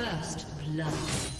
First blood.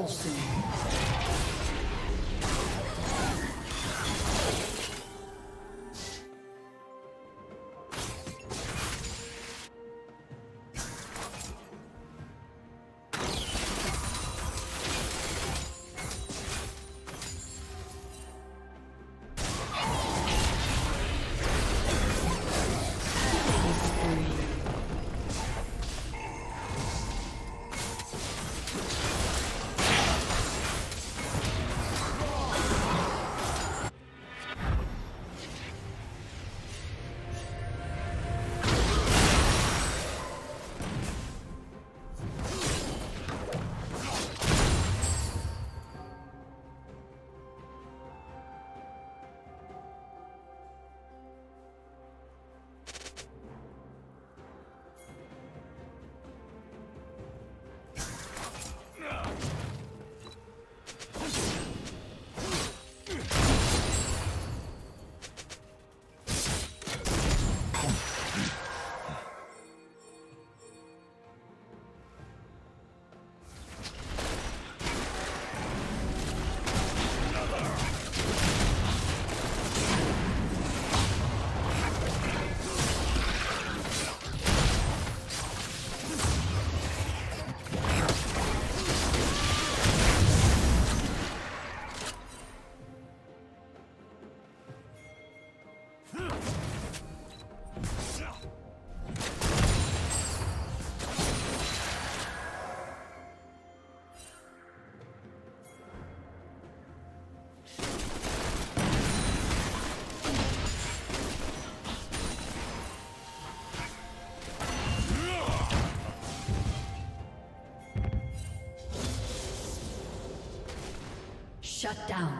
Chelsea. Shut down.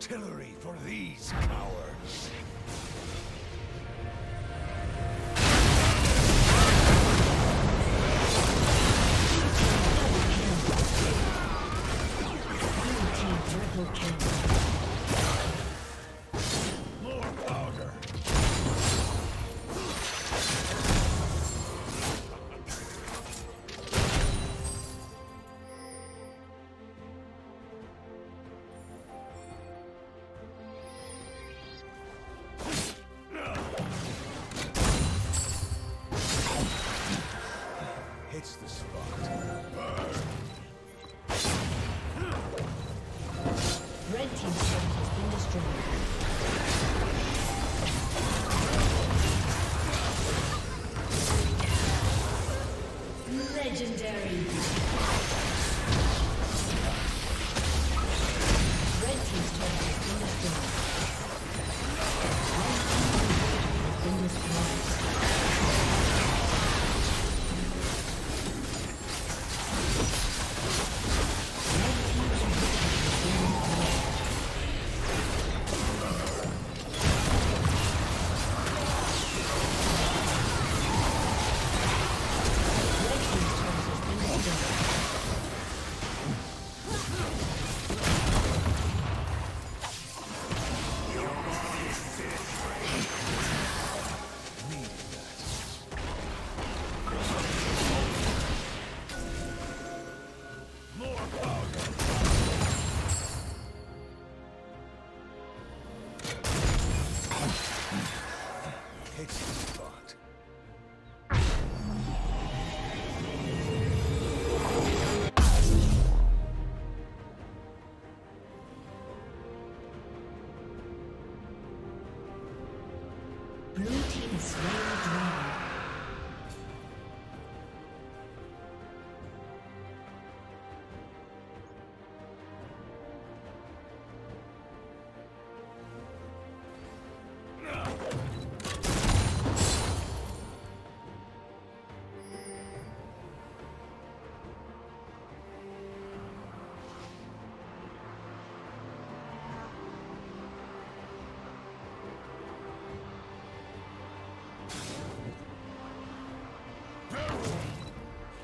artillery for these